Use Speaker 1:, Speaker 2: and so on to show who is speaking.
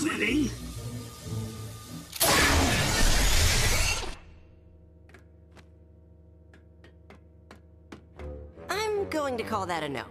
Speaker 1: swimming?
Speaker 2: I'm going to call that a no.